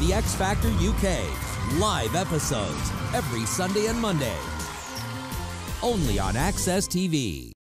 The X Factor UK. Live episodes every Sunday and Monday. Only on Access TV.